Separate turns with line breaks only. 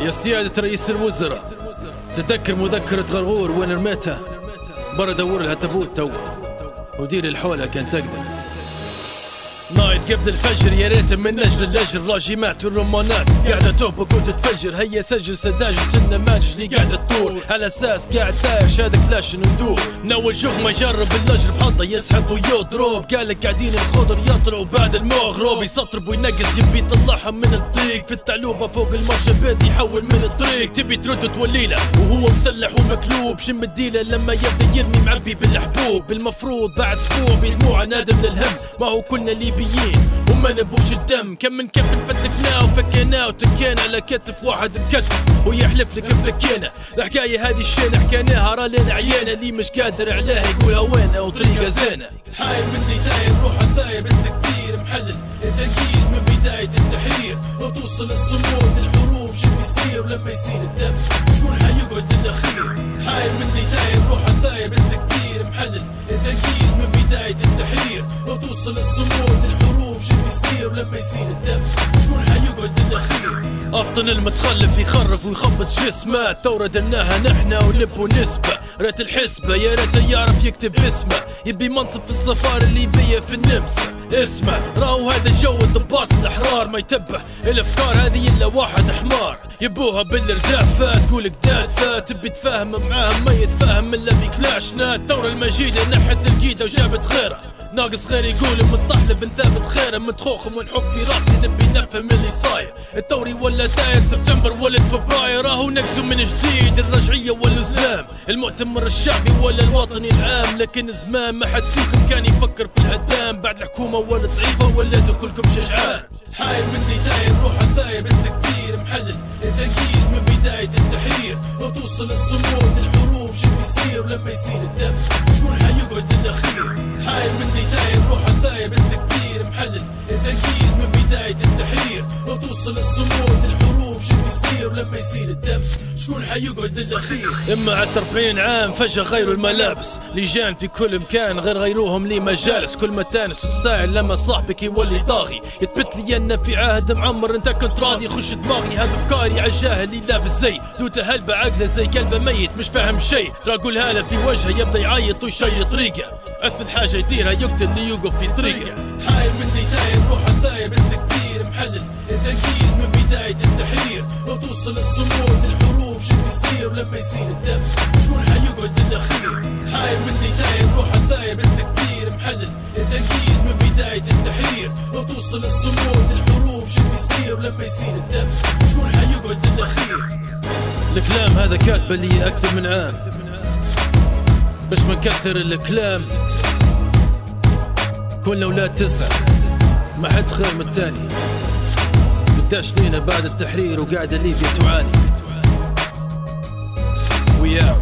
يا سيادة رئيس الوزراء. تذكر مذكرة غرغور وين رميتها برا دور لها تابوت توا. ودير الحولة كان تقدر نايت قبل الفجر يا ريت من أجل الأجر. راجمات والرمانات قاعدة تهبط وتتفجر هيا سجل سداجة النماذج اللي قاعدة تدور على أساس قاعد تايش هذا كلاش ندور. من اول شوف ما يجرب الأجر بحظه يسحب ويضرب قالك قاعدين الخضر يطلعوا بعد المغرب يسطرب وينقص يبي يطلعهم من الضيق في التعلوبة فوق المرشا بيت يحول من الطريق. تبي ترد توليله وهو مسلح ومكلوب. شم الديلة لما يبدأ يرمي معبي بالحبوب. المفروض بعد أسبوع بدموع نادم للهم. ما هو كلنا ليبيين. وما نبوش الدم. كم من كف فتكناه وفكيناه وتكينا على كتف واحد بكتف ويحلف لك بتكينا الحكاية هذه الشينه حكيناها راه لنا عيانة. اللي مش قادر عليها يقولها وينه وطريقة زينة. حايل مني داير روح الداير بالتكبير. محلل التركيز من بداية التحرير. وتوصل الصمود للحروب شو بيصير ولما يصير الدم؟ شكون حيقعد الاخير شكون حيقعد الاخير افطن المتخلف يخرف ويخبط جسمه. الثورة درناها نحنا ولب ونسبة ريت الحسبة يا ريت يعرف يكتب اسمه. يبي منصب في السفارة الليبية في النمسا. اسمع راهو هذا جو الضباط الأحرار ما يتبه. الأفكار هذه إلا واحد حمار. يبوها بالردافة تقول فات تبي تفاهم معاهم ما يتفاهم إلا بكلاشنا. الثورة المجيدة نحت القيدة وجابت غيره. ناقص غير يقول متطحلب ثابت خيره متخوخم ونحك في راسي نبي نفهم اللي صاير. الثوري ولا داير سبتمبر ولا فبراير. راهو نقزوا من جديد الرجعية ولا الزلام المؤتمر الشعبي ولا الوطني العام. لكن زمان ما حد فيكم كان يفكر في الهدام. بعد الحكومة ولا ضعيفة وليتوا كلكم شجعان. حايل مني داير روح الداير بالتكبير. محلل التركيز من بداية التحرير. وتوصل الصمود للحروب شو بيصير؟ ولما يصير الدم شكون حيقعد الاخير حايل محلل. التركيز من بداية التحرير. وتوصل الصمود ولما يصير الدم. شكون حيقعد الأخير؟ إما على 40 عام فجأة غيروا الملابس. لجان في كل مكان غير غيروهم لي مجالس. كل ما تانس وتساعد لما صاحبك يولي طاغي. يثبت لي أن في عهد معمر أنت كنت راضي. خش دماغي هذا افكاري. عالجاهل اللي لابس زي. دوته هلبة عقله زي كلبه ميت. مش فاهم شيء. ترى قولها له في وجهه يبدأ يعيط ويشي طريقه اسهل حاجة يديرها يقتل اللي يوقف في طريقه. حايل مني داير روح الداير بالتكبير محلل. التركيز من بداية التحرير. وتوصل الصمود للحروب شو بيصير ولما يصير الدم؟ شكون حيقعد الاخير حايل مني داير روح الداير بالتكبير محلل. التركيز من بداية التحرير. وتوصل الصمود للحروب شو بيصير ولما يصير الدم؟ شكون حيقعد الاخير الكلام هذا كاتبه لي أكثر من عام. باش ما نكثر الكلام. كلنا أولاد تسعة ما حد خير من التاني قداش لينا بعد التحرير وقاعدة ليبيا تعاني. ويا